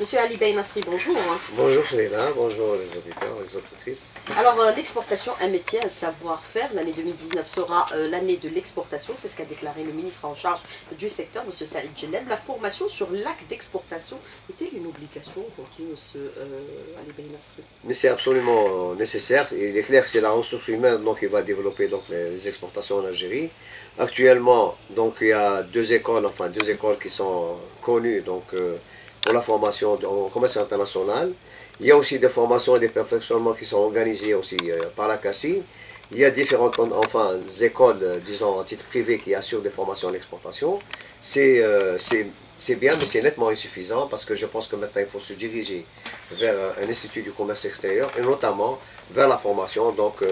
Monsieur Ali Bey Nasri, bonjour. Bonjour Soléna, bonjour les auditeurs, les auditrices. Alors, euh, l'exportation, un métier, un savoir-faire. L'année 2019 sera euh, l'année de l'exportation, c'est ce qu'a déclaré le ministre en charge du secteur, Monsieur Saïd Geneb. La formation sur l'acte d'exportation était une obligation aujourd'hui, Monsieur euh, Ali Bey Nasri Mais c'est absolument nécessaire. Il est clair que c'est la ressource humaine donc, qui va développer donc, les, exportations en Algérie. Actuellement, donc, il y a deux écoles, enfin deux écoles qui sont connues. Donc, pour la formation en commerce international. Il y a aussi des formations et des perfectionnements qui sont organisés aussi euh, par la CACI. Il y a différentes enfin, écoles, euh, disons, en titre privé qui assurent des formations en exportation. Euh, c'est bien, mais c'est nettement insuffisant parce que je pense que maintenant il faut se diriger vers un institut du commerce extérieur et notamment vers la formation donc,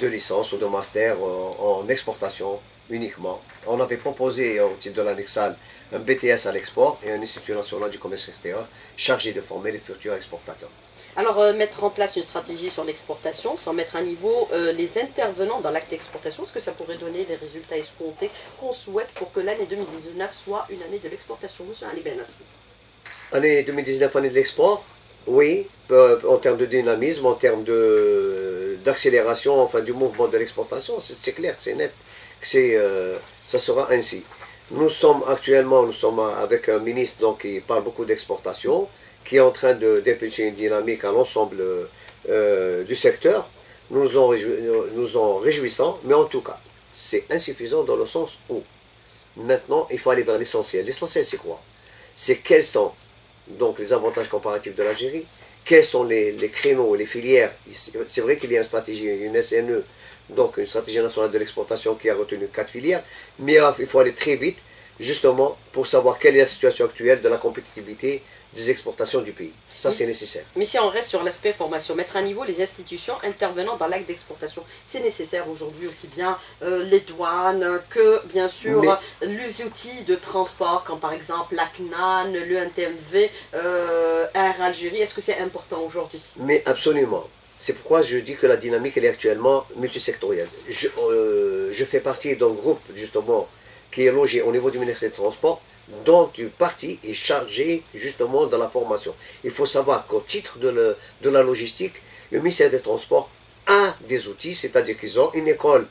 de licence ou de master en exportation uniquement. On avait proposé au titre de l'annexal un BTS à l'export et un Institut national du commerce extérieur chargé de former les futurs exportateurs. Alors, euh, mettre en place une stratégie sur l'exportation, sans mettre à niveau euh, les intervenants dans l'acte d'exportation, est-ce que ça pourrait donner les résultats escomptés qu'on souhaite pour que l'année 2019 soit une année de l'exportation Monsieur Ali Benassi? Année 2019, année de l'export Oui, euh, en termes de dynamisme, en termes d'accélération enfin, du mouvement de l'exportation, c'est clair, c'est net euh, ça sera ainsi. Nous sommes actuellement, nous sommes avec un ministre donc, qui parle beaucoup d'exportation, qui est en train de d'impulser une dynamique à l'ensemble euh, du secteur. Nous en, nous en réjouissons, mais en tout cas, c'est insuffisant dans le sens où maintenant il faut aller vers l'essentiel. L'essentiel c'est quoi? C'est quels sont donc les avantages comparatifs de l'Algérie, quels sont les, les créneaux, les filières? C'est vrai qu'il y a une stratégie, une SNE donc une stratégie nationale de l'exportation qui a retenu quatre filières, mais il faut aller très vite, justement, pour savoir quelle est la situation actuelle de la compétitivité des exportations du pays. Ça, c'est nécessaire. Mais si on reste sur l'aspect formation, mettre à niveau les institutions intervenant dans l'acte d'exportation, c'est nécessaire aujourd'hui aussi bien euh, les douanes que, bien sûr, les outils de transport, comme par exemple la CNAN, le NTMV, euh, Air Algérie. Est-ce que c'est important aujourd'hui? Mais absolument. C'est pourquoi je dis que la dynamique est actuellement multisectorielle. Je, euh, je fais partie d'un groupe justement qui est logé au niveau du ministère des Transports, dont une partie est chargée justement de la formation. Il faut savoir qu'au titre de, de, la logistique, le ministère des Transports a des outils, c'est-à-dire qu'ils ont une école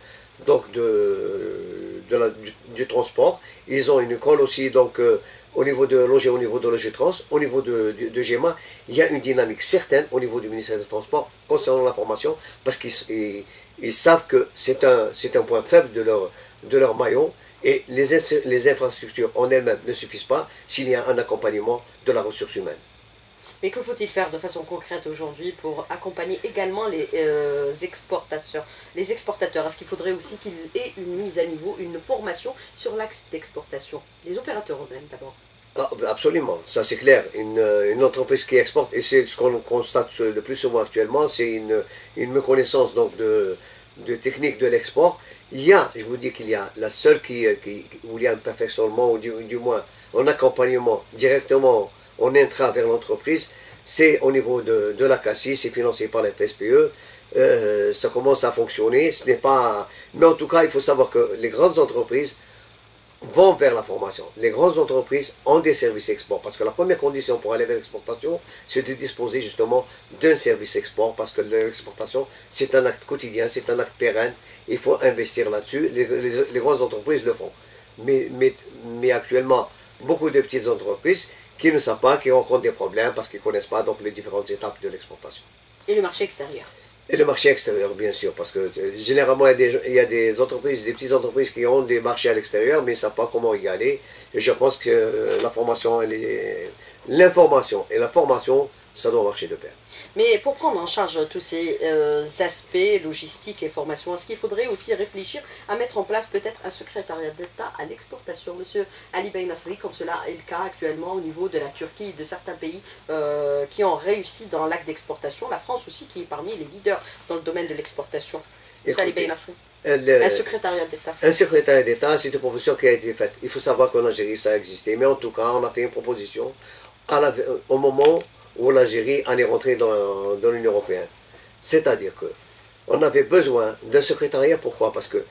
donc de, de la, du, transport, ils ont une école aussi donc euh, au niveau de Logé, au niveau de Logétrans, au niveau de, de, GEMA, il y a une dynamique certaine au niveau du ministère des Transports concernant la formation, parce qu'ils ils, savent que c'est un, point faible de leur, maillon, et les infrastructures en elles-mêmes ne suffisent pas s'il y a un accompagnement de la ressource humaine. Mais que faut-il faire de façon concrète aujourd'hui pour accompagner également les euh, exportateurs Les exportateurs, est-ce qu'il faudrait aussi qu'il y ait une mise à niveau, une formation sur l'axe d'exportation? Les opérateurs eux-mêmes d'abord ah, absolument, ça c'est clair. Une, une, entreprise qui exporte, et c'est ce qu'on constate le plus souvent actuellement, c'est une, une méconnaissance donc de, de technique de l'export. Il y a, je vous dis qu'il y a la seule qui, qui, où il y a un perfectionnement, ou du, du moins un accompagnement directement on intra vers l'entreprise, c'est au niveau de, de la CACI, c'est financé par la FSPE, euh, ça commence à fonctionner, ce n'est pas... Mais en tout cas, il faut savoir que les grandes entreprises vont vers la formation. Les grandes entreprises ont des services export, parce que la première condition pour aller vers l'exportation, c'est de disposer justement d'un service export, parce que l'exportation, c'est un acte quotidien, c'est un acte pérenne, il faut investir là-dessus, les, grandes entreprises le font. Mais, mais, mais actuellement, beaucoup de petites entreprises qui ne savent pas, qui rencontrent des problèmes parce qu'ils ne connaissent pas donc, les différentes étapes de l'exportation. Et le marché extérieur? Et le marché extérieur, bien sûr, parce que euh, généralement, il y, a des, il y, a des, entreprises, des petites entreprises qui ont des marchés à l'extérieur, mais ne savent pas comment y aller. Et je pense que euh, la formation, l'information et la formation, ça doit marcher de pair. Mais pour prendre en charge tous ces euh, aspects logistiques et formation, est-ce qu'il faudrait aussi réfléchir à mettre en place peut-être un secrétariat d'État à l'exportation Monsieur Ali Bey Nasri, comme cela est le cas actuellement au niveau de la Turquie et de certains pays euh, qui ont réussi dans l'acte d'exportation, la France aussi qui est parmi les leaders dans le domaine de l'exportation? Monsieur Ali Bey Nasri. un secrétariat d'État. Un secrétariat d'État, c'est une proposition qui a été faite. Il faut savoir qu'en Algérie, ça a existé. Mais en tout cas, on a fait une proposition à la, au moment où l'Algérie en est dans l'Union européenne. C'est-à-dire que on avait besoin d'un secrétariat. Pourquoi? Parce que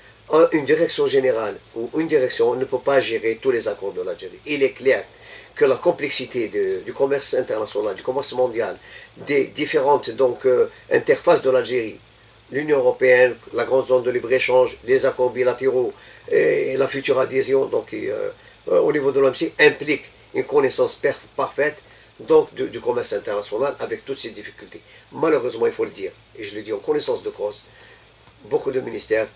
une direction générale ou une direction ne peut pas gérer tous les accords de l'Algérie. Il est clair que la complexité du commerce international, du commerce mondial, des différentes donc, euh, interfaces de l'Algérie, l'Union européenne, la grande zone de libre-échange, les accords bilatéraux et la future adhésion donc, euh, euh, au niveau de l'OMC implique une connaissance parfaite donc, du, commerce international avec toutes ses difficultés. Malheureusement, il faut le dire, et je le dis en connaissance de cause, beaucoup de ministères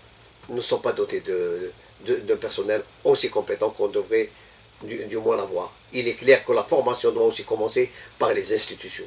ne sont pas dotés d'un de, personnel aussi compétent qu'on devrait du, moins l'avoir. Il est clair que la formation doit aussi commencer par les institutions.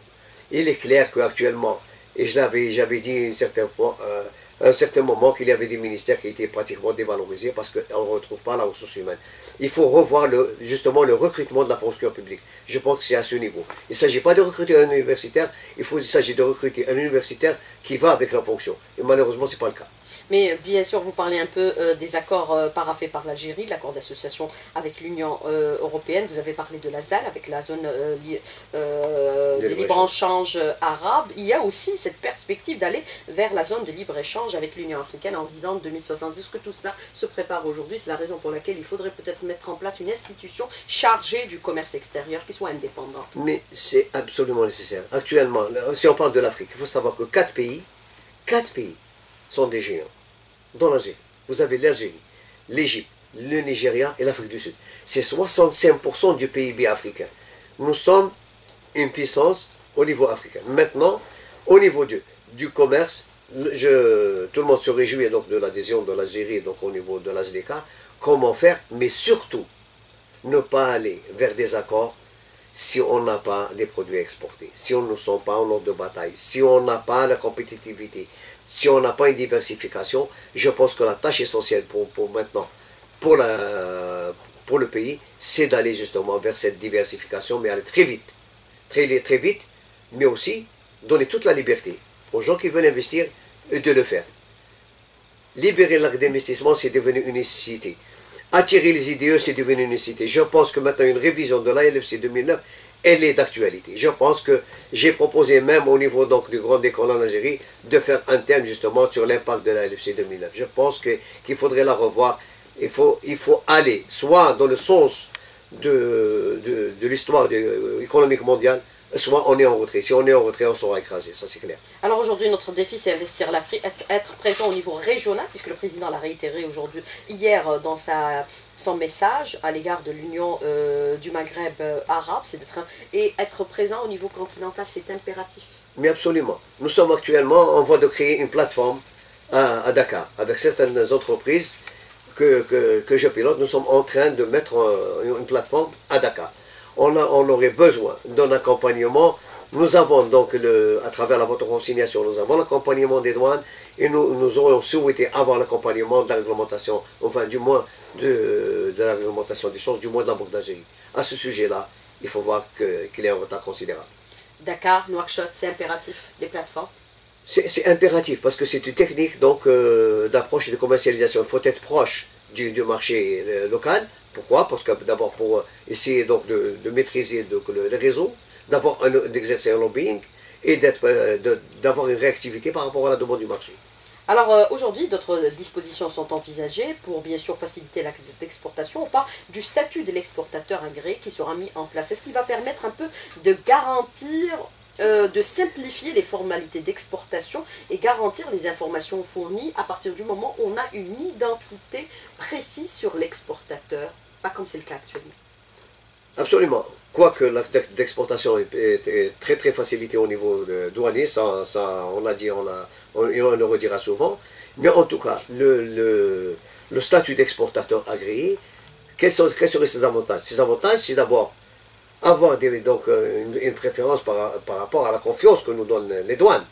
Il est clair qu'actuellement, et je l'avais, j'avais dit une certaine fois, euh, à un certain moment qu'il y avait des ministères qui étaient pratiquement dévalorisés parce qu'on ne retrouve pas la ressource humaine. Il faut revoir justement le recrutement de la fonction publique. Je pense que c'est à ce niveau. Il ne s'agit pas de recruter un universitaire, il, il s'agit de recruter un universitaire qui va avec la fonction. Et malheureusement, ce n'est pas le cas. Mais euh, bien sûr, vous parlez un peu euh, des accords euh, paraffés par l'Algérie, de l'accord d'association avec l'Union européenne. Vous avez parlé de la ZAL avec la zone de libre-échange arabe. Il y a aussi cette perspective d'aller vers la zone de libre-échange avec l'Union africaine en visant 2070. Que tout cela se prépare aujourd'hui. C'est la raison pour laquelle il faudrait peut-être mettre en place une institution chargée du commerce extérieur qui soit indépendante. Mais c'est absolument nécessaire. Actuellement, si on parle de l'Afrique, il faut savoir que quatre pays, quatre pays sont des géants dans l'Algérie. Vous avez l'Algérie, l'Égypte, le Nigeria et l'Afrique du Sud. C'est 65% du PIB africain. Nous sommes une puissance au niveau africain. Maintenant, au niveau du, commerce, je, tout le monde se réjouit donc de l'adhésion de l'Algérie donc au niveau de l'ASDK. Comment faire? Mais surtout, ne pas aller vers des accords si on n'a pas des produits exportés, si on ne sont pas en ordre de bataille, si on n'a pas la compétitivité, si on n'a pas une diversification, je pense que la tâche essentielle pour, le pays, c'est d'aller justement vers cette diversification, mais aller très vite. Très, très vite, mais aussi donner toute la liberté aux gens qui veulent investir et de le faire. Libérer l'acte d'investissement, c'est devenu une nécessité. Attirer les IDE, c'est devenu une nécessité. Je pense que maintenant, une révision de l'ALFC 2009, elle est d'actualité. Je pense que j'ai proposé même au niveau donc, du Grand École en Algérie de faire un thème justement sur l'impact de l'ALFC 2009. Je pense qu'il faudrait la revoir. Il faut, il faut aller soit dans le sens de, de, de l'histoire économique mondiale, soit on est en retrait. Si on est en retrait, on sera écrasé, ça c'est clair. Alors aujourd'hui, notre défi, c'est investir l'Afrique, être, présent au niveau régional, puisque le président l'a réitéré aujourd'hui, hier, euh, dans sa, son message à l'égard de l'Union euh, du Maghreb euh, arabe, c'est d'être et être présent au niveau continental, c'est impératif. Mais absolument. Nous sommes actuellement en voie de créer une plateforme à, Dakar, avec certaines entreprises que, que, que, je pilote. Nous sommes en train de mettre une plateforme à Dakar on, aurait besoin d'un accompagnement. Nous avons donc, le, à travers la votre consignation, nous avons l'accompagnement des douanes et nous, nous aurions souhaité avoir l'accompagnement de la réglementation, enfin du moins de, la réglementation des choses, du moins de la Banque d'Algérie. À ce sujet-là, il faut voir qu'il y a un retard considérable. Dakar, Nouakchott, c'est impératif, les plateformes? C'est impératif parce que c'est une technique donc euh, d'approche et de commercialisation. Il faut être proche du, du marché euh, local pourquoi? Parce que d'abord pour essayer donc de, maîtriser donc, le, réseau, d'avoir d'exercer un lobbying et euh, d'avoir une réactivité par rapport à la demande du marché. Alors euh, aujourd'hui, d'autres dispositions sont envisagées pour bien sûr faciliter l'exportation. On parle du statut de l'exportateur agréé qui sera mis en place. Est-ce qu'il va permettre un peu de garantir euh, de simplifier les formalités d'exportation et garantir les informations fournies à partir du moment où on a une identité précise sur l'exportateur, pas comme c'est le cas actuellement. Absolument. Quoique l'acte d'exportation est, très très facilité au niveau douanier, ça, on l'a dit, on, le redira souvent, mais en tout cas, le, statut d'exportateur agréé, quels, sont, quels seraient ses avantages? Ses avantages, c'est d'abord avoir donc euh, une, préférence par, rapport à la confiance que nous donnent les douanes.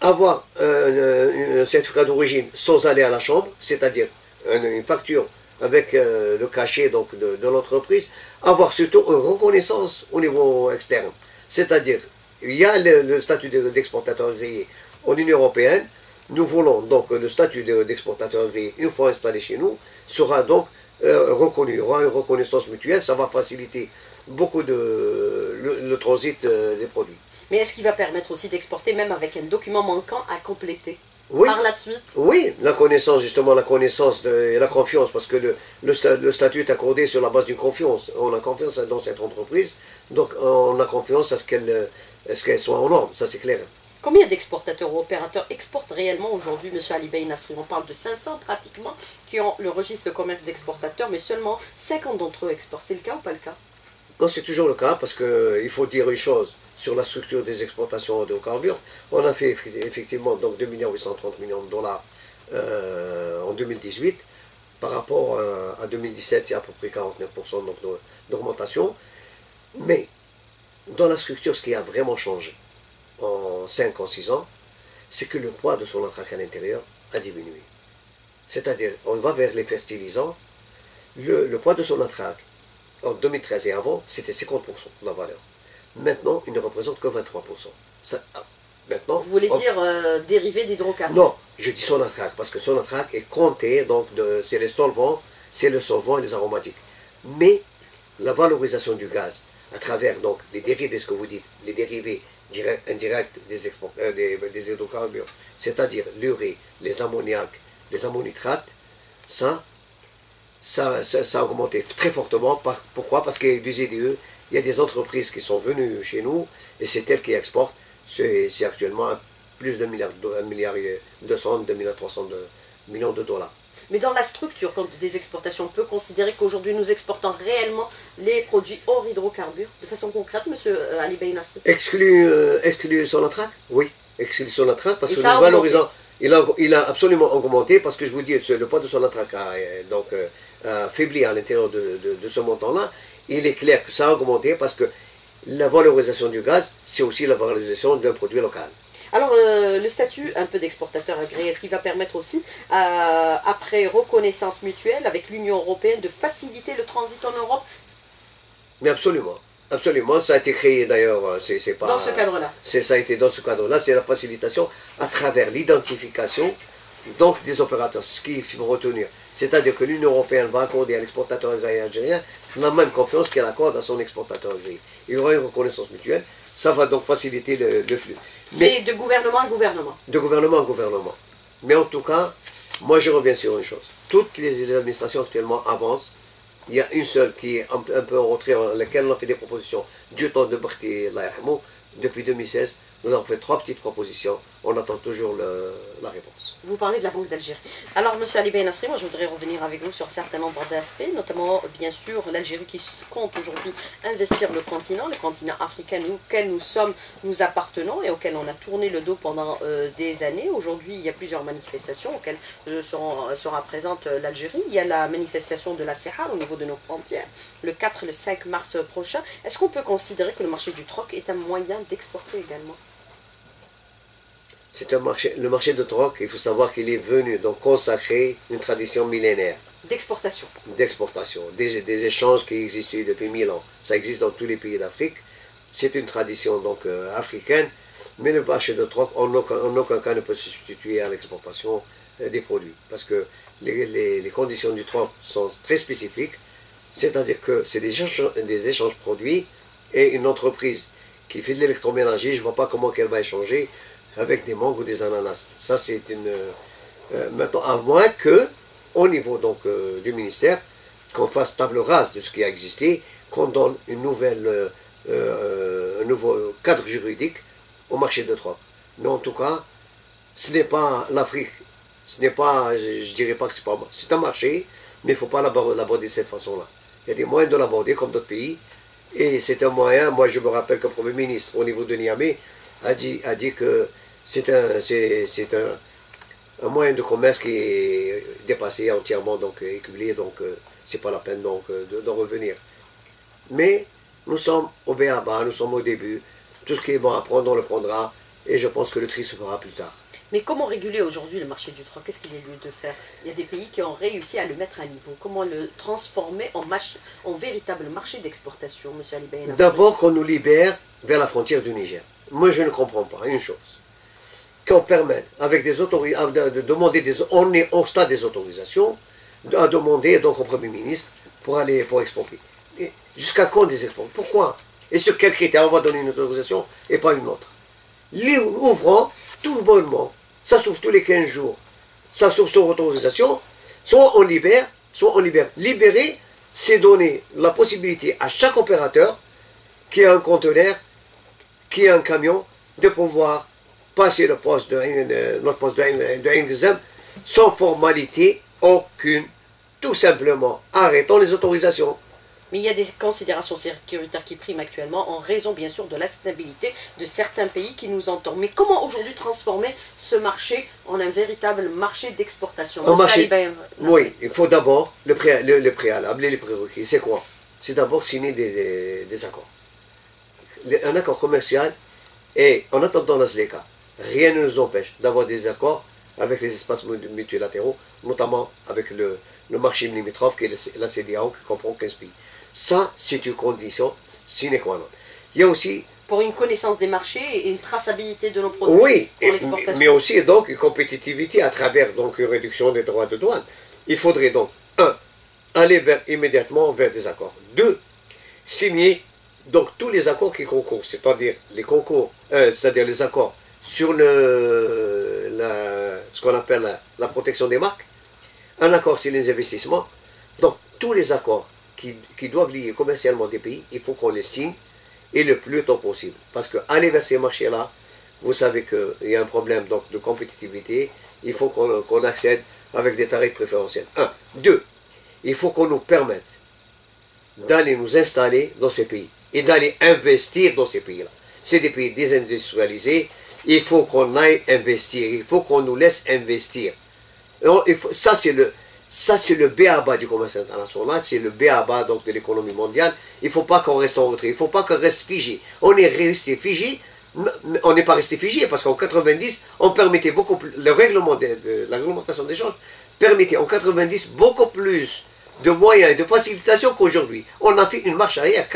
Avoir un, certificat d'origine sans aller à la chambre, c'est-à-dire une, facture avec euh, le cachet donc, de, l'entreprise, avoir surtout une reconnaissance au niveau externe. C'est-à-dire, il y a le, statut d'exportateur agréé en Union européenne, nous voulons donc le statut d'exportateur agréé, une fois installé chez nous, sera donc euh, reconnu. Il y aura une reconnaissance mutuelle, ça va faciliter beaucoup le, transit euh, des produits. Mais est-ce qu'il va permettre aussi d'exporter même avec un document manquant à compléter? Oui. par la suite Oui, la connaissance, justement, la connaissance de- et la confiance, parce que le, le, sta- le statut est accordé sur la base d'une confiance. On a confiance dans cette entreprise, donc on a confiance à ce qu'elle soit en norme, ça c'est clair. Combien d'exportateurs ou opérateurs exportent réellement aujourd'hui, M. Ali Bey Nasri On parle de 500 pratiquement qui ont le registre de commerce d'exportateurs, mais seulement 50 d'entre eux exportent. C'est le cas ou pas le cas? Non, c'est toujours le cas, parce qu'il faut dire une chose sur la structure des exportations carburant. On a fait effe- effectivement donc 2 milliards 830 millions de dollars euh, en 2018. Par rapport euh, à 2017, il y a à peu près 49% donc, de- d'augmentation. Mais dans la structure, ce qui a vraiment changé en 5 en 6 ans, c'est que le poids de son attraque à l'intérieur a diminué. C'est-à-dire, on va vers les fertilisants, le, poids de son attraque en 2013 et avant, c'était 50% de la valeur. Maintenant, il ne représente que 23%. Ça, ah, maintenant, Vous voulez on- dire euh, dérivé d'hydrocarbures Non, je dis son attraque, parce que son attraque est compté, donc c'est les solvants, c'est le solvant et les aromatiques. Mais la valorisation du gaz, à travers donc les dérivés, ce que vous dites, les dérivés directs, indirects des, euh, des, des hydrocarbures, c'est-à-dire l'urée, les ammoniaques, les ammonitrates, ça, ça, ça, ça a augmenté très fortement. Par- pourquoi? Parce a des IDE, il y a des entreprises qui sont venues chez nous et c'est elles qui exportent. C'est actuellement plus milliard, de- un milliard et 200, 2 milliards 300 de, millions de dollars. Mais dans la structure des exportations, on peut considérer qu'aujourd'hui nous exportons réellement les produits hors hydrocarbures de façon concrète, M. Ali Bey Nasri Exclu, euh, exclu attraque Oui, exclu son attraque parce Et que nous valorisant, il a, il a absolument augmenté parce que je vous dis, le poids de son attraque a euh, donc, euh, a faibli à l'intérieur de, de- de ce montant-là. Il est clair que ça a augmenté parce que la valorisation du gaz, c'est aussi la valorisation d'un produit local. Alors, euh, le statut un peu d'exportateur agréé, est-ce qu'il va permettre aussi, euh, après reconnaissance mutuelle avec l'Union européenne, de faciliter le transit en Europe? Mais absolument, absolument, ça a été créé d'ailleurs, euh, c'est pas... dans ce cadre-là. Ça a été dans ce cadre-là, c'est la facilitation à travers l'identification donc des opérateurs. Ce qu'il faut retenir, c'est-à-dire que l'Union européenne va accorder à l'exportateur agricole algérien la même confiance qu'elle accorde à son exportateur agricole. Il y aura une reconnaissance mutuelle, ça va donc faciliter le, le flux. Mais C'est de gouvernement à gouvernement. de gouvernement en gouvernement. Mais en tout cas, moi je reviens sur une chose. Toutes les administrations actuellement avancent. Il y a une seule qui est un, peu- un peu en retrait, à laquelle on a fait des propositions du temps de yarhamou. Depuis 2016, nous avons fait trois petites propositions. On attend toujours le- la réponse. Vous parlez de la Banque d'Algérie. Alors, M. Ali Bey Nasri, moi je voudrais revenir avec vous sur un certain nombre d'aspects, notamment, bien sûr, l'Algérie qui compte aujourd'hui investir le continent, le continent africain auquel nous sommes, nous appartenons et auquel on a tourné le dos pendant euh, des années. Aujourd'hui, il y a plusieurs manifestations auxquelles euh, seront- sera présente euh, l'Algérie. Il y a la manifestation de la Sahara au niveau de nos frontières, le 4 et le 5 mars prochain. Est-ce qu'on peut considérer que le marché du troc est un moyen d'exporter également? C'est un marché, le marché de troc, il faut savoir qu'il est venu donc consacrer une tradition millénaire. D'exportation. d'exportation, des, des échanges qui existent depuis mille ans. Ça existe dans tous les pays d'Afrique. C'est une tradition donc euh, africaine, mais le marché de troc en aucun, en aucun cas ne peut se substituer à l'exportation euh, des produits, parce que les, les- les conditions du troc sont très spécifiques, c'est-à-dire que c'est des échanges, des échanges produits et une entreprise qui fait de l'électroménager, je ne vois pas comment qu'elle va échanger avec des mangues ou des ananas. Ça, c'est une. euh, maintenant, à moins que, au niveau donc euh, du ministère, qu'on fasse table rase de ce qui a existé, qu'on donne une nouvelle, euh, euh, un nouveau cadre juridique au marché de troc. Mais en tout cas, ce n'est pas l'Afrique. Ce n'est pas, je, je dirais pas que c'est pas, c'est un marché, mais il ne faut pas l'abor- l'aborder de cette façon-là. Il y a des moyens de l'aborder comme d'autres pays, et c'est un moyen. Moi, je me rappelle que le Premier ministre, au niveau de Niamey, a dit, a dit que c'est un, c'est, un, un moyen de commerce qui est dépassé entièrement, donc éculé, donc euh, c'est pas la peine donc euh, de, d'en revenir. Mais nous sommes au béaba, nous sommes au début. Tout ce qui est bon à prendre, on le prendra, et je pense que le tri se fera plus tard. Mais comment réguler aujourd'hui le marché du troc? Qu'est-ce qu'il est lieu de faire? Il y a des pays qui ont réussi à le mettre à niveau. Comment le transformer en, en véritable marché d'exportation, M. Ali D'abord qu'on nous libère vers la frontière du Niger. Moi, je ne comprends pas une chose. Qu'on permette, avec des autorisations, de, de demander des, on est au stade des autorisations, à demander donc au Premier ministre pour aller pour exporter. Jusqu'à quand des exports? Pourquoi? Et sur quels critères on va donner une autorisation et pas une autre Li- Ouvrons tout bonnement ça s'ouvre tous les 15 jours. Ça s'ouvre sur autorisation. Soit on libère, soit on libère. Libérer, c'est donner la possibilité à chaque opérateur qui a un conteneur, qui a un camion, de pouvoir passer le poste de, notre poste de, sans formalité aucune. Tout simplement, arrêtons les autorisations. Mais il y a des considérations sécuritaires qui priment actuellement en raison bien sûr de la stabilité de certains pays qui nous entendent. Mais comment aujourd'hui transformer ce marché en un véritable marché d'exportation? Un marché. Oui, il faut d'abord le, préalable, les prérequis. C'est quoi? C'est d'abord signer des, accords. Un accord commercial et en attendant la ZLECA, rien ne nous empêche d'avoir des accords avec les espaces multilatéraux, notamment avec le, marché limitrophe qui est la CDAO qui comprend 15 pays. Ça, c'est une condition sine qua non. Il y a aussi... Pour une connaissance des marchés et une traçabilité de nos produits oui, pour l'exportation. mais aussi donc une compétitivité à travers donc une réduction des droits de douane. Il faudrait donc, un, aller vers, immédiatement vers des accords. Deux, signer donc tous les accords qui concourent, c'est-à-dire les concours, euh, c'est-à-dire les accords sur le, ce qu'on appelle la, protection des marques, un accord sur les investissements. Donc tous les accords qui, doivent lier commercialement des pays, il faut qu'on les signe et le plus tôt possible. Parce qu'aller vers ces marchés-là, vous savez qu'il y a un problème donc, de compétitivité, il faut qu'on accède avec des tarifs préférentiels. Un. Deux, il faut qu'on nous permette d'aller nous installer dans ces pays et d'aller investir dans ces pays-là. C'est des pays désindustrialisés, il faut qu'on aille investir, il faut qu'on nous laisse investir. ça, c'est le, ça, c'est le du commerce international, c'est le BABA donc, de l'économie mondiale. Il ne faut pas qu'on reste en retrait, il ne faut pas qu'on reste figé. On est resté figé, on n'est pas resté figé parce qu'en 90, on permettait beaucoup plus, le règlement de, la réglementation des choses permettait en 90 beaucoup plus de moyens et de facilitation qu'aujourd'hui. On a fait une marche arrière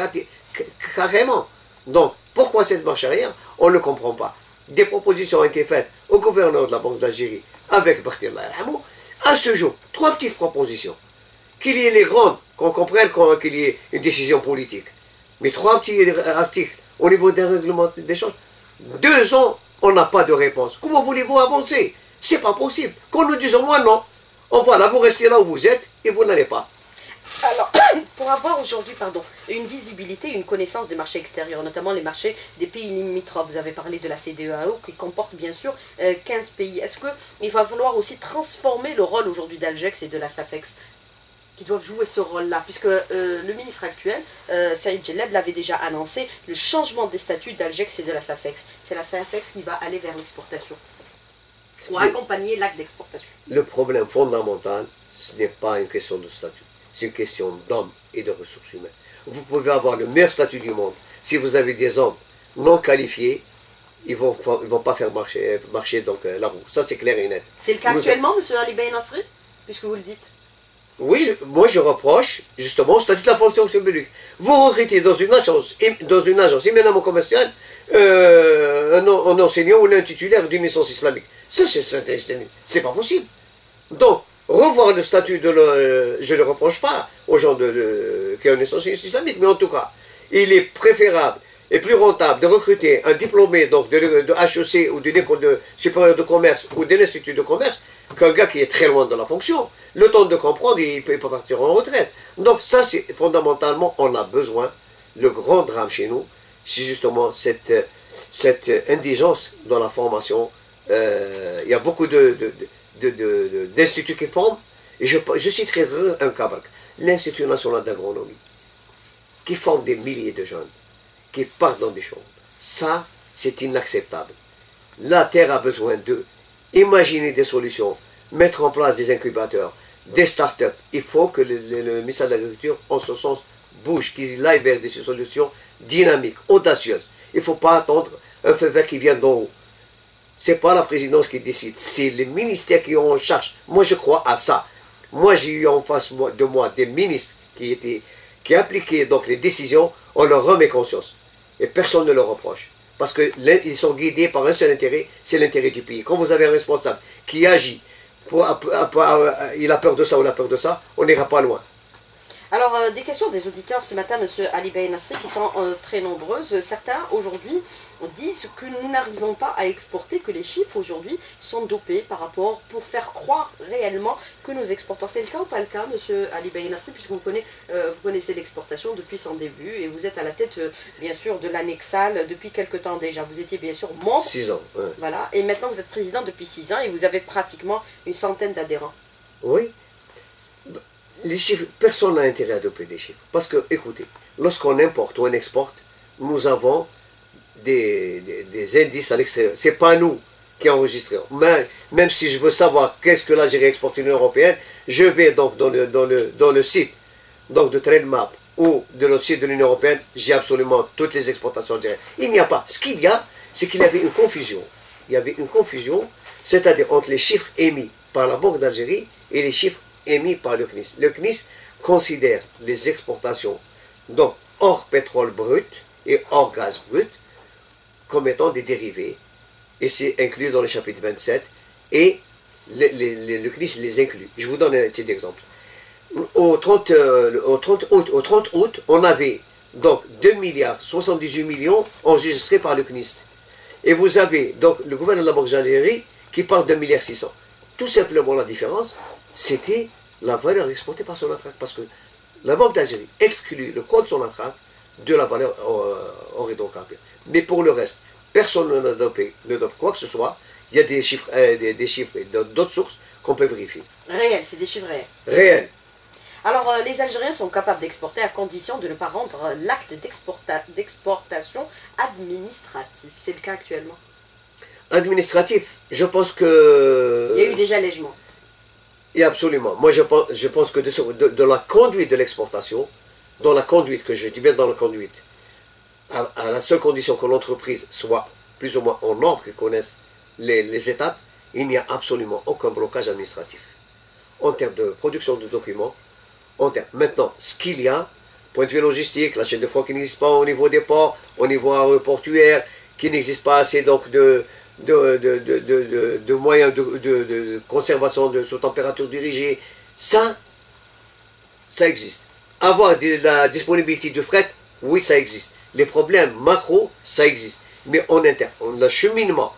carrément. Donc, pourquoi cette marche arrière? On ne comprend pas. Des propositions ont été faites au gouverneur de la Banque d'Algérie avec Barthélémy Hamou à ce jour, trois petites propositions. Qu'il y ait les grandes, qu'on comprenne qu'il y ait une décision politique. Mais trois petits articles au niveau des règlements d'échange. Deux ans, on n'a pas de réponse. Comment voulez-vous avancer? C'est pas possible. Qu'on nous dise au moins non. On voilà, vous restez là où vous êtes et vous n'allez pas. Alors, pour avoir aujourd'hui pardon, une visibilité, une connaissance des marchés extérieurs, notamment les marchés des pays limitrophes, vous avez parlé de la CDEAO qui comporte bien sûr 15 euh, pays. Est-ce qu'il va falloir aussi transformer le rôle aujourd'hui d'Algex et de la SAFEX qui doivent jouer ce rôle-là, puisque euh, le ministre actuel, euh, Saïd Jeleb, l'avait déjà annoncé, le changement des statuts d'Algex et de la SAFEX. C'est la SAFEX qui va aller vers l'exportation, pour accompagner l'acte d'exportation. Le problème fondamental, ce n'est pas une question de statut c'est une question d'hommes et de ressources humaines. Vous pouvez avoir le meilleur statut du monde. Si vous avez des hommes non qualifiés, ils ne vont, ils vont pas faire marcher, marcher donc, euh, la roue. Ça, c'est clair et net. C'est le cas actuellement, M. Ali Ben Nasri, puisque vous le dites? Oui, moi je reproche justement au statut de la fonction publique. Vous recrutez dans une agence, dans une agence immédiatement commerciale euh, un, un, enseignant ou un titulaire d'une licence islamique. Ça, c'est pas possible. Donc, revoir le statut de le, je ne le reproche pas aux gens de, qui ont une essentiel islamique, mais en tout cas, il est préférable et plus rentable de recruter un diplômé donc de, de HEC ou d'une école de, supérieure de commerce ou de l'institut de commerce qu'un gars qui est très loin de la fonction. Le temps de comprendre, il peut, pas partir en retraite. Donc ça, c'est fondamentalement, on a besoin. Le grand drame chez nous, c'est justement cette, cette indigence dans la formation. Euh, il y a beaucoup de d'instituts qui forment. Et je, citerai un cas, l'Institut national d'agronomie, qui forme des milliers de jeunes, qui partent dans des champs. Ça, c'est inacceptable. La Terre a besoin d'eux. Imaginez des solutions, mettre en place des incubateurs, des start-up. Il faut que le, ministère de l'Agriculture, en ce sens, bouge, qu'il aille vers des solutions dynamiques, audacieuses. Il ne faut pas attendre un feu vert qui vient d'en haut c'est pas la présidence qui décide, c'est les ministères qui ont en charge. Moi, je crois à ça. Moi, j'ai eu en face de moi des ministres qui étaient qui appliquaient donc les décisions, on leur remet conscience. Et personne ne leur reproche. Parce qu'ils sont guidés par un seul intérêt, c'est l'intérêt du pays. Quand vous avez un responsable qui agit, il a peur de ça ou il a peur de ça, on n'ira pas loin. Alors, euh, des questions des auditeurs ce matin, M. Ali Bey Nasri, qui sont euh, très nombreuses. Certains, aujourd'hui, disent que nous n'arrivons pas à exporter, que les chiffres, aujourd'hui, sont dopés par rapport, pour faire croire réellement que nous exportons. C'est le cas ou pas le cas, M. Ali Bey Nasri, puisque vous, connaissez, euh, vous connaissez l'exportation depuis son début, et vous êtes à la tête, bien sûr, de l'annexal depuis quelque temps déjà. Vous étiez, bien sûr, membre. Six ans, Voilà, et maintenant, vous êtes président depuis six ans, et vous avez pratiquement une centaine d'adhérents. Oui, les chiffres, personne n'a intérêt à doper des chiffres. Parce que, écoutez, lorsqu'on importe ou on exporte, nous avons des, indices à l'extérieur. Ce n'est pas nous qui enregistrons. Mais, même si je veux savoir qu'est-ce que l'Algérie exporte l'Union Européenne, je vais donc dans le, dans le, dans le site donc de TradeMap ou de le site de l'Union Européenne, j'ai absolument toutes les exportations. Il n'y a pas. Ce qu'il y a, c'est qu'il y avait une confusion. Il y avait une confusion, c'est-à-dire entre les chiffres émis par la Banque d'Algérie et les chiffres émis par le CNIS. Le CNIS considère les exportations, donc hors pétrole brut et hors gaz brut, comme étant des dérivés, et c'est inclus dans le chapitre 27, et le CNIS les inclut. Je vous donne un petit exemple. Au 30, euh, au 30, août, au 30 août, on avait donc 2 milliards 78 millions enregistrés par le CNIS. Et vous avez donc le gouvernement de la Banque d'Algérie qui parle de 1 milliard 600. Tout simplement la différence, c'était la valeur exportée par son attract. Parce que la Banque d'Algérie exclut le compte son attract de la valeur en, en Mais pour le reste, personne ne dope, ne dope quoi que ce soit. Il y a des chiffres, euh, des, chiffres d'autres sources qu'on peut vérifier. Réels, c'est des chiffres réels. Réels. Alors, euh, les Algériens sont capables d'exporter à condition de ne pas rendre l'acte d'exportation administratif. C'est le cas actuellement. Administratif, je pense que... Il y a eu des allègements. Et absolument. Moi, je pense, je pense que de, la conduite de l'exportation, dans la conduite, que je dis bien dans la conduite, à, la seule condition que l'entreprise soit plus ou moins en ordre, qu'elle connaisse les, étapes, il n'y a absolument aucun blocage administratif. En termes de production de documents, en termes. Maintenant, ce qu'il y a, point de vue logistique, la chaîne de froid qui n'existe pas au niveau des ports, au niveau aéroportuaire, qui n'existe pas assez donc de, de, moyens de, conservation de sous température dirigée, ça, ça existe. Avoir de la disponibilité de fret, oui, ça existe. Les problèmes macro, ça existe. Mais en interne, le cheminement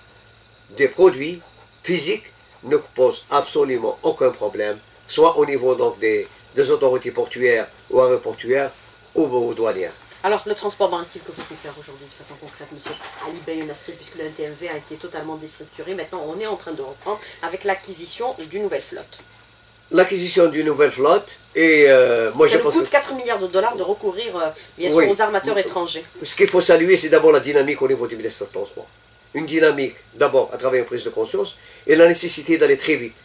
des produits physiques ne pose absolument aucun problème, soit au niveau des, des autorités portuaires ou aéroportuaires ou, ou douanières. Alors, le transport maritime, que faut-il faire aujourd'hui de façon concrète, monsieur Ali Bayounasri, puisque le NTMV a été totalement déstructuré Maintenant, on est en train de reprendre avec l'acquisition d'une nouvelle flotte. L'acquisition d'une nouvelle flotte, et euh, moi je pense coûte 4 milliards de dollars de recourir, euh, bien sûr, aux armateurs étrangers. Ce qu'il faut saluer, c'est d'abord la dynamique au niveau du ministère de Transport. Une dynamique, d'abord, à travers une prise de conscience, et la nécessité d'aller très vite.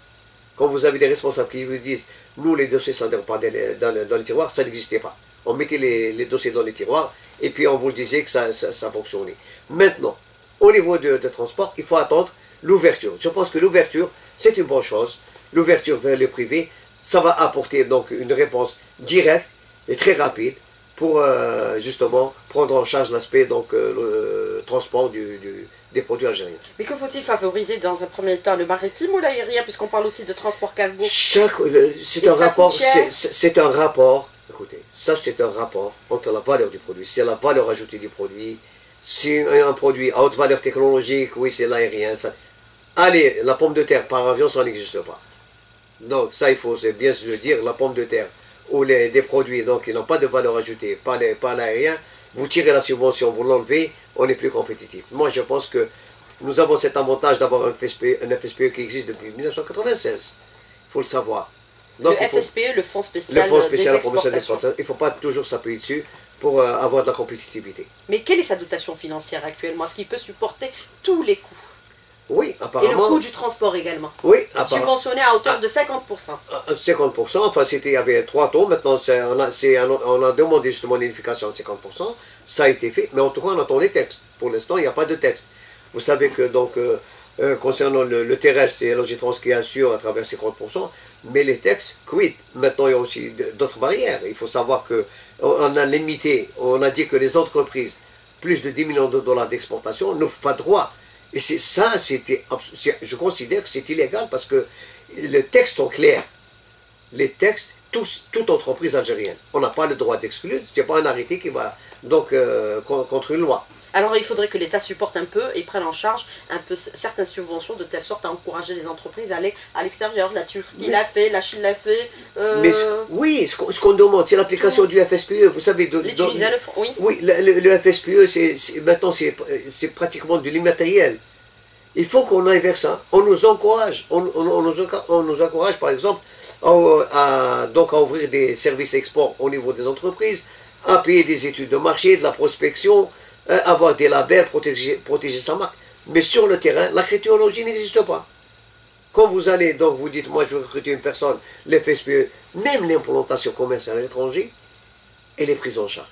Quand vous avez des responsables qui vous disent, nous, les dossiers sont pas dans, dans les tiroirs, ça n'existait pas on mettait les, dossiers dans les tiroirs, et puis on vous le disait que ça, ça, fonctionnait. Maintenant, au niveau de, transport, il faut attendre l'ouverture. Je pense que l'ouverture, c'est une bonne chose. L'ouverture vers le privé, ça va apporter donc une réponse directe et très rapide pour euh, justement prendre en charge l'aspect donc euh, le transport du, des produits algériens. Mais que faut-il favoriser dans un premier temps, le maritime ou l'aérien, puisqu'on parle aussi de transport cargo? Euh, C'est un, rapport, c'est un rapport Écoutez, ça c'est un rapport entre la valeur du produit. C'est la valeur ajoutée du produit. Si un produit à haute valeur technologique, oui, c'est l'aérien. Allez, la pomme de terre par avion, ça n'existe pas. Donc ça, il faut bien se le dire, la pomme de terre ou les, des produits donc, qui n'ont pas de valeur ajoutée, pas, pas l'aérien, vous tirez la subvention, vous l'enlevez, on est plus compétitif. Moi, je pense que nous avons cet avantage d'avoir un FSPE, un FSPE qui existe depuis 1996. Il faut le savoir le FSPE, le Fonds spécial, le fonds spécial promotion Il ne faut pas toujours s'appuyer dessus pour euh, avoir de la compétitivité. Mais quelle est sa dotation financière actuellement? Est-ce qu'il peut supporter tous les coûts? Oui, apparemment. Et le coût du transport également Oui, apparemment. Subventionné à hauteur de 50%. 50%, euh, enfin c'était, il y avait trois taux, maintenant on a, on a demandé justement l'unification à 50%, ça a été fait, mais en tout cas on attend les textes. Pour l'instant, il n'y a pas de texte. Vous savez que donc... Euh, euh, concernant le, terrestre, c'est Logitrans qui assure à travers 50%, mais les textes, quid Maintenant, il y a aussi d'autres barrières. Il faut savoir qu'on a limité, on a dit que les entreprises, plus de 10 millions de dollars d'exportation, n'ouvrent pas droit. Et c'est ça, c'était, je considère que c'est illégal parce que les textes sont clairs. Les textes tous, toute entreprise algérienne. On n'a pas le droit d'exclure, ce n'est pas un arrêté qui va donc euh, contre une loi. Alors il faudrait que l'État supporte un peu et prenne en charge un peu certaines subventions de telle sorte à encourager les entreprises à aller à l'extérieur. La Turquie l'a fait, la Chine l'a fait. Euh, mais oui, ce qu'on demande, c'est l'application du FSPE. Vous savez, de, le oui. Oui, le, FSPE, c'est maintenant c'est pratiquement de l'immatériel. Il faut qu'on aille vers ça. On nous encourage. On, nous, encourage, par exemple, à, donc à ouvrir des services export au niveau des entreprises, à payer des études de marché, de la prospection, euh, avoir des labels, protéger, protéger sa marque. Mais sur le terrain, la crétologie n'existe pas. Quand vous allez, donc vous dites, moi je veux recruter une personne, l'FSPE, même l'implantation commerciale à l'étranger, elle est prise en charge.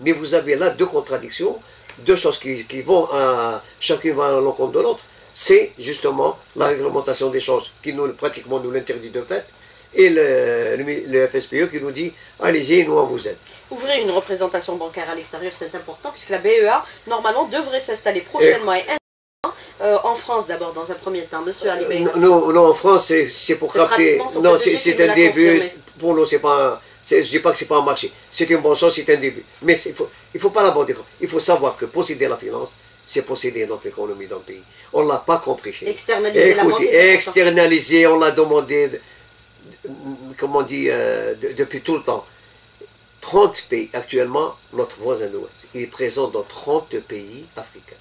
Mais vous avez là deux contradictions, deux choses qui, vont à, chacune à l'encontre de l'autre. C'est justement la réglementation d'échange qui nous, pratiquement nous l'interdit de fait, et le, le, FSPE qui nous dit, allez-y, nous on vous aide. Ouvrir une représentation bancaire à l'extérieur, c'est important, puisque la BEA, normalement, devrait s'installer prochainement et, euh, en France d'abord, dans un premier temps, monsieur Ali euh, non, non, en France, c'est pour capter. Non, c'est un début. Pour nous, c'est pas. Je ne dis pas que ce n'est pas un marché. C'est une bonne chose, c'est un début. Mais il ne faut, il faut pas l'aborder. Il faut savoir que posséder la finance, c'est posséder notre économie dans le pays. On ne l'a pas compris. Externaliser Écoutez, externaliser, on l'a demandé, comme on dit, euh, depuis tout le temps. 30 pays, actuellement, notre voisin de l'Ouest, il est présent dans 30 pays africains.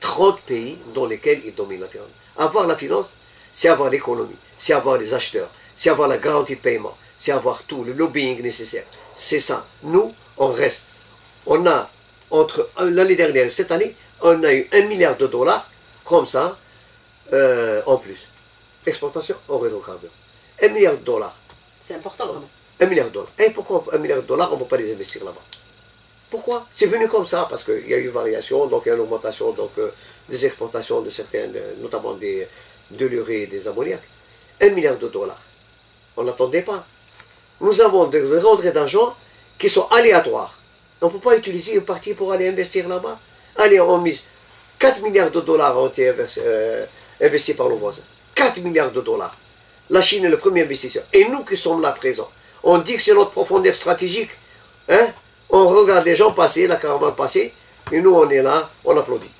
30 pays dans lesquels il domine la finance. Avoir la finance, c'est avoir l'économie, c'est avoir les acheteurs, c'est avoir la garantie de paiement, c'est avoir tout, le lobbying nécessaire. C'est ça. Nous, on reste. On a, entre l'année dernière et cette année, on a eu un milliard de dollars, comme ça, euh, en plus. Exportation en hydrocarbures. Un milliard de dollars. C'est important, vraiment. Un milliard de dollars. Et pourquoi un milliard de dollars, on ne peut pas les investir là-bas? Pourquoi? C'est venu comme ça, parce qu'il y a eu variation, donc il y a une augmentation donc, euh, des exportations de certaines, notamment des, de l'urée et des ammoniaques. Un milliard de dollars. On n'attendait pas. Nous avons des rentrées d'argent qui sont aléatoires. On ne peut pas utiliser une partie pour aller investir là-bas. Allez, on mise 4 milliards de dollars ont été euh, investis par nos voisins. 4 milliards de dollars. La Chine est le premier investisseur. Et nous qui sommes là présents, on dit que c'est notre profondeur stratégique. Hein? On regarde les gens passer, la caravane passer, et nous on est là, on applaudit.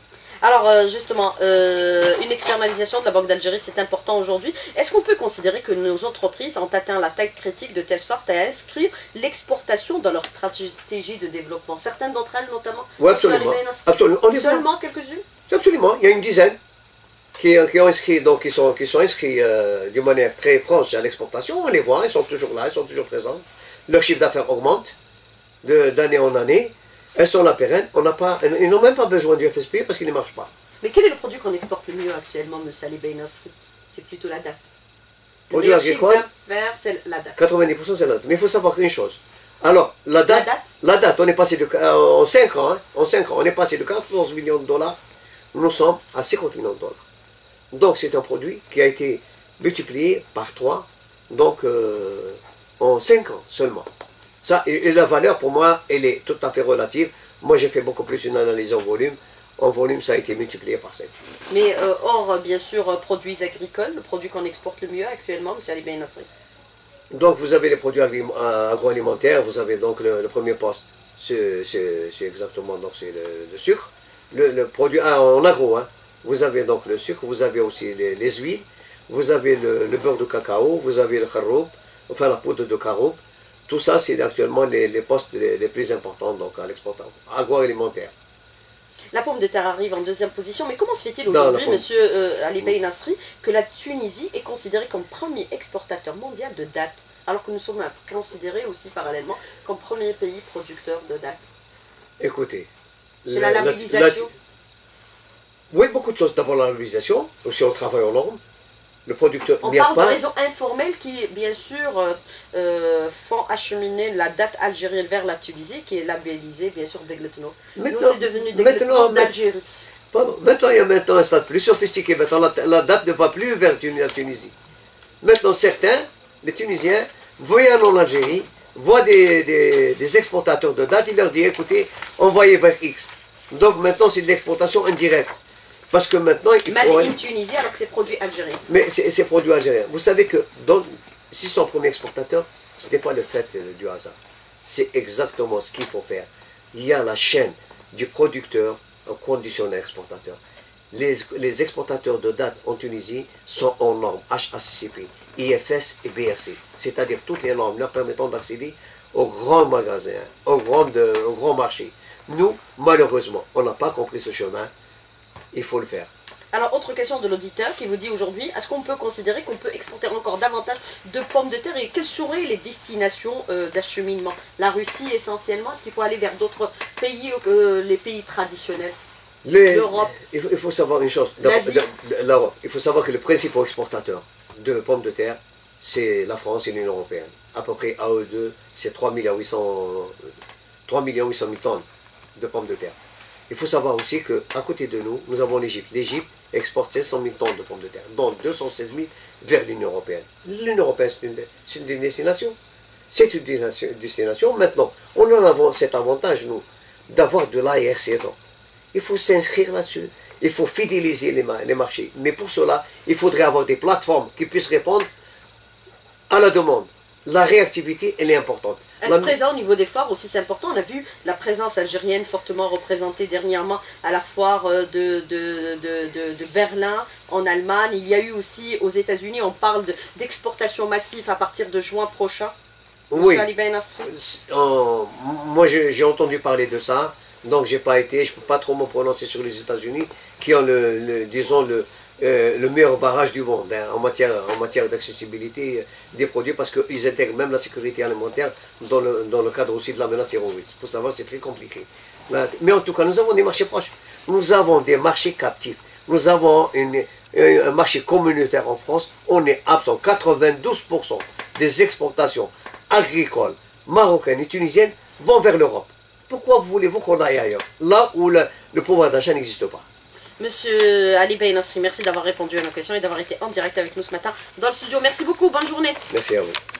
Alors euh, justement, euh, une externalisation de la Banque d'Algérie, c'est important aujourd'hui. Est-ce qu'on peut considérer que nos entreprises ont atteint la taille critique de telle sorte à inscrire l'exportation dans leur stratégie de développement? Certaines d'entre elles notamment Oui, absolument. absolument. Seulement quelques-unes? Absolument, il y a une dizaine qui, ont inscrit, donc qui sont, qui sont inscrits euh, d'une manière très franche à l'exportation. On les voit, ils sont toujours là, ils sont toujours présents. Leur chiffre d'affaires augmente d'année en année. Elles sont là pérennes. On pas, ils n'ont même pas besoin du FSP parce qu'il ne marche pas. Mais quel est le produit qu'on exporte le mieux actuellement, M. Ali Beynasri C'est plutôt la date. Le produit agricole c'est la date. 90% c'est la date. Mais il faut savoir une chose. Alors, la date, la date, on est passé de, euh, en 5 ans, hein, en 5 ans, on est passé de 14 millions de dollars, nous sommes à 50 millions de dollars. Donc c'est un produit qui a été multiplié par 3, donc euh, en 5 ans seulement. Ça, et, la valeur pour moi, elle est tout à fait relative. Moi j'ai fait beaucoup plus une analyse en volume. En volume, ça a été multiplié par 7. Mais euh, hors, bien sûr, euh, produits agricoles, le produit qu'on exporte le mieux actuellement, M. Ali Ben Nasri Donc vous avez les produits agroalimentaires, vous avez donc le, premier poste, c'est exactement donc c'est le, sucre. Le, produit ah, en agro, hein, vous avez donc le sucre, vous avez aussi les, huiles, vous avez le, beurre de cacao, vous avez le kharoub, enfin la poudre de kharoub. Tout ça, c'est actuellement les, postes les, plus importants donc, à l'exportation agroalimentaire. La pomme de terre arrive en deuxième position, mais comment se fait-il aujourd'hui, monsieur euh, Ali Bey Nasri, que la Tunisie est considérée comme premier exportateur mondial de dattes, alors que nous sommes considérés aussi parallèlement comme premier pays producteur de dattes Écoutez, c'est la, labellisation. Oui, beaucoup de choses. D'abord la labellisation, aussi on travaille en normes. Le producteur On parle de réseaux informels qui, bien sûr, euh, euh, font acheminer la date algérienne vers la Tunisie, qui est labellisée, bien sûr, Degletno. Nous, c'est devenu Degletno d'Algérie. Maintenant, il y a maintenant un stade plus sophistiqué. Maintenant, la, date ne va plus vers la Tunisie. Maintenant, certains, les Tunisiens, voyant en Algérie, voient des, des, exportateurs de date, ils leur disent, écoutez, envoyez vers X. Donc maintenant, c'est de l'exportation indirecte. Parce que maintenant, faut... in Tunisie alors que c'est produit algérien. Mais c'est produit algérien. Vous savez que dans, si son premier exportateur, Ce n'est pas le fait euh, du hasard. C'est exactement ce qu'il faut faire. Il y a la chaîne du producteur au conditionneur exportateur. Les, les, exportateurs de date en Tunisie sont en normes HACCP, IFS et BRC, c'est-à-dire toutes les normes leur permettant d'accéder aux grands magasins, aux grands, aux grands marchés. Nous, malheureusement, on n'a pas compris ce chemin. Il faut le faire. Alors, autre question de l'auditeur qui vous dit aujourd'hui, est-ce qu'on peut considérer qu'on peut exporter encore davantage de pommes de terre et quelles seraient les destinations euh, d'acheminement? La Russie essentiellement, est-ce qu'il faut aller vers d'autres pays que euh, les pays traditionnels? L'Europe? il, faut savoir une chose, l'Europe. Il faut savoir que le principal exportateur de pommes de terre, c'est la France et l'Union Européenne. À peu près AE2, c'est 3 800 000 tonnes de pommes de terre. Il faut savoir aussi qu'à côté de nous, nous avons l'Égypte. L'Égypte exporte 500 000 tonnes de pommes de terre, dont 216 000 vers l'Union Européenne. L'Union Européenne, c'est une, destination. C'est une destination. Maintenant, on a cet avantage, nous, d'avoir de l'air saison. Il faut s'inscrire là-dessus. Il faut fidéliser les, les marchés. Mais pour cela, il faudrait avoir des plateformes qui puissent répondre à la demande. La réactivité, elle est importante. Être présent au niveau des foires aussi, c'est important. On a vu la présence algérienne fortement représentée dernièrement à la foire euh, de, de, Berlin en Allemagne. Il y a eu aussi aux États-Unis, on parle d'exportation massive à partir de juin prochain. Oui. Euh, moi, j'ai entendu parler de ça. Donc, j'ai pas été, je ne peux pas trop me prononcer sur les États-Unis, qui ont, le disons, le, euh, le meilleur barrage du monde hein, en matière, en matière d'accessibilité des produits parce qu'ils intègrent même la sécurité alimentaire dans le, dans le cadre aussi de la menace terroriste. Pour savoir, c'est très compliqué. Mais en tout cas, nous avons des marchés proches. Nous avons des marchés captifs. Nous avons un marché communautaire en France. On est absent. 92% des exportations agricoles marocaines et tunisiennes vont vers l'Europe. Pourquoi voulez-vous qu'on aille ailleurs? Là où le pouvoir d'achat n'existe pas. Monsieur Ali Bey merci d'avoir répondu à nos questions et d'avoir été en direct avec nous ce matin dans le studio. Merci beaucoup, bonne journée. Merci à vous.